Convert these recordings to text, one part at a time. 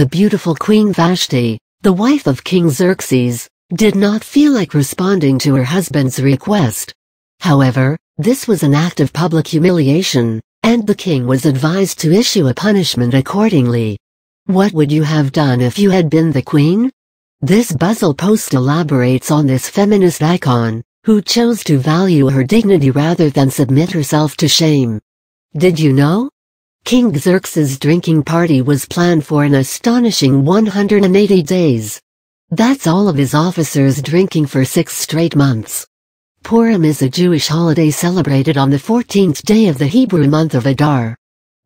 The beautiful Queen Vashti, the wife of King Xerxes, did not feel like responding to her husband's request. However, this was an act of public humiliation, and the king was advised to issue a punishment accordingly. What would you have done if you had been the queen? This Buzzle post elaborates on this feminist icon, who chose to value her dignity rather than submit herself to shame. Did you know? King Xerxes' drinking party was planned for an astonishing 180 days. That's all of his officers drinking for six straight months. Purim is a Jewish holiday celebrated on the 14th day of the Hebrew month of Adar.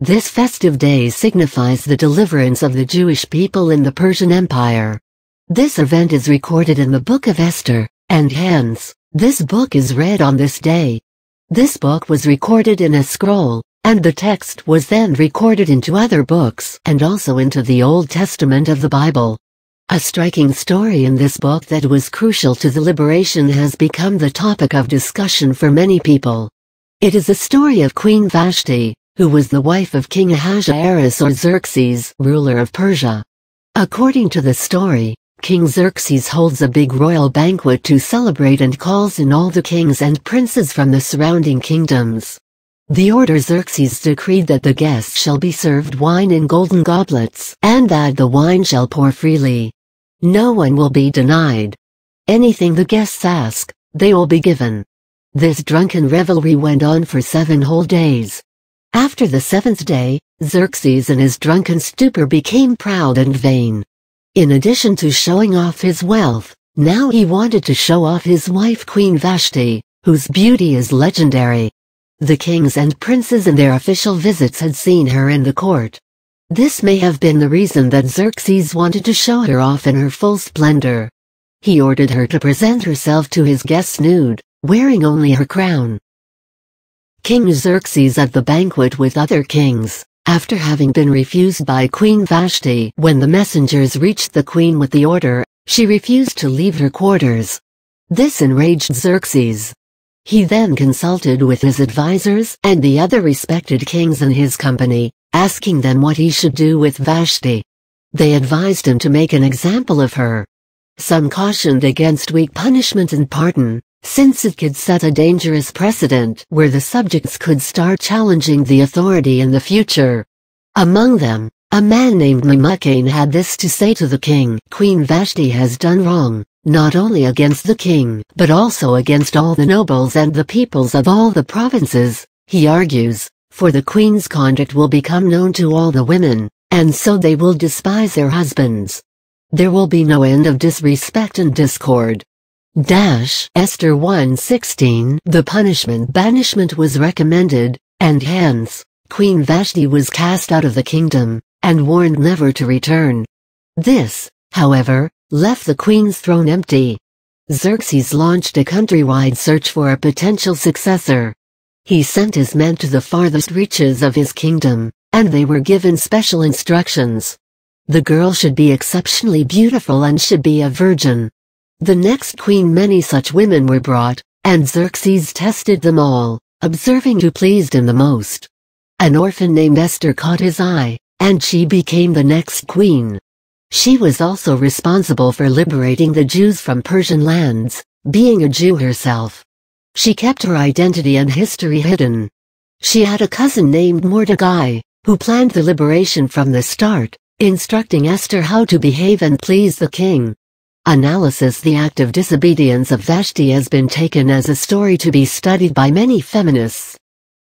This festive day signifies the deliverance of the Jewish people in the Persian Empire. This event is recorded in the Book of Esther, and hence, this book is read on this day. This book was recorded in a scroll, and the text was then recorded into other books and also into the Old Testament of the Bible. A striking story in this book that was crucial to the liberation has become the topic of discussion for many people. It is the story of Queen Vashti, who was the wife of King Ahasuerus or Xerxes, ruler of Persia. According to the story, King Xerxes holds a big royal banquet to celebrate and calls in all the kings and princes from the surrounding kingdoms. The order Xerxes decreed that the guests shall be served wine in golden goblets, and that the wine shall pour freely. No one will be denied. Anything the guests ask, they will be given. This drunken revelry went on for seven whole days. After the seventh day, Xerxes in his drunken stupor became proud and vain. In addition to showing off his wealth, now he wanted to show off his wife Queen Vashti, whose beauty is legendary. The kings and princes in their official visits had seen her in the court. This may have been the reason that Xerxes wanted to show her off in her full splendor. He ordered her to present herself to his guests nude, wearing only her crown. King Xerxes at the banquet with other kings, after having been refused by Queen Vashti when the messengers reached the queen with the order, she refused to leave her quarters. This enraged Xerxes. He then consulted with his advisors and the other respected kings in his company, asking them what he should do with Vashti. They advised him to make an example of her. Some cautioned against weak punishment and pardon, since it could set a dangerous precedent where the subjects could start challenging the authority in the future. Among them, a man named Memucan had this to say to the king, Queen Vashti has done wrong not only against the king, but also against all the nobles and the peoples of all the provinces, he argues, for the queen's conduct will become known to all the women, and so they will despise their husbands. There will be no end of disrespect and discord. Dash Esther 1.16 The punishment banishment was recommended, and hence, Queen Vashti was cast out of the kingdom, and warned never to return. This, however, left the queen's throne empty. Xerxes launched a countrywide search for a potential successor. He sent his men to the farthest reaches of his kingdom, and they were given special instructions. The girl should be exceptionally beautiful and should be a virgin. The next queen many such women were brought, and Xerxes tested them all, observing who pleased him the most. An orphan named Esther caught his eye, and she became the next queen. She was also responsible for liberating the Jews from Persian lands, being a Jew herself. She kept her identity and history hidden. She had a cousin named Mordecai, who planned the liberation from the start, instructing Esther how to behave and please the king. Analysis The act of disobedience of Vashti has been taken as a story to be studied by many feminists.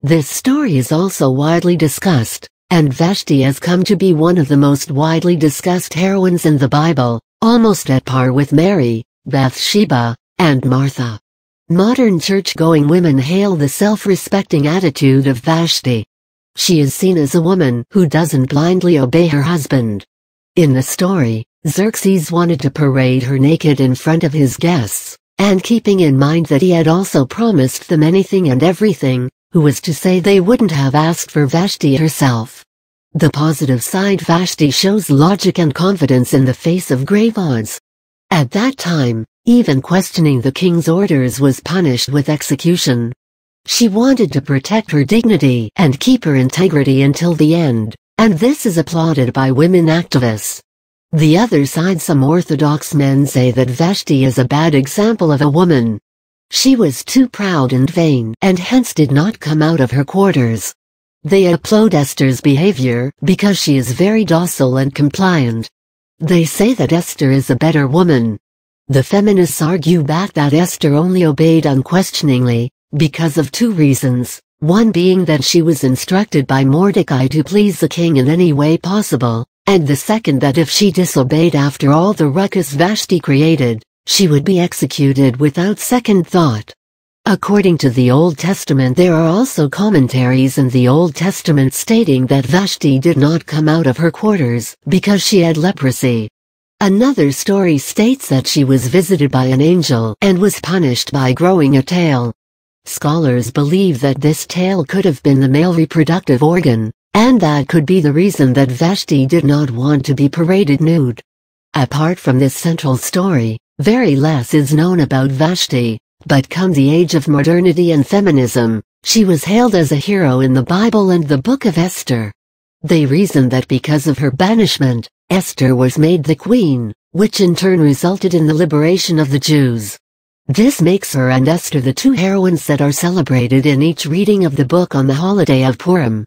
This story is also widely discussed, and Vashti has come to be one of the most widely discussed heroines in the Bible, almost at par with Mary, Bathsheba, and Martha. Modern church-going women hail the self-respecting attitude of Vashti. She is seen as a woman who doesn't blindly obey her husband. In the story, Xerxes wanted to parade her naked in front of his guests, and keeping in mind that he had also promised them anything and everything, who was to say they wouldn't have asked for Vashti herself. The positive side Vashti shows logic and confidence in the face of grave odds. At that time, even questioning the king's orders was punished with execution. She wanted to protect her dignity and keep her integrity until the end, and this is applauded by women activists. The other side some Orthodox men say that Vashti is a bad example of a woman. She was too proud and vain and hence did not come out of her quarters. They applaud Esther's behavior because she is very docile and compliant. They say that Esther is a better woman. The feminists argue back that Esther only obeyed unquestioningly, because of two reasons, one being that she was instructed by Mordecai to please the king in any way possible, and the second that if she disobeyed after all the ruckus Vashti created, she would be executed without second thought. According to the Old Testament there are also commentaries in the Old Testament stating that Vashti did not come out of her quarters because she had leprosy. Another story states that she was visited by an angel and was punished by growing a tail. Scholars believe that this tail could have been the male reproductive organ, and that could be the reason that Vashti did not want to be paraded nude. Apart from this central story, very less is known about Vashti, but come the age of modernity and feminism, she was hailed as a hero in the Bible and the Book of Esther. They reasoned that because of her banishment, Esther was made the queen, which in turn resulted in the liberation of the Jews. This makes her and Esther the two heroines that are celebrated in each reading of the book on the holiday of Purim.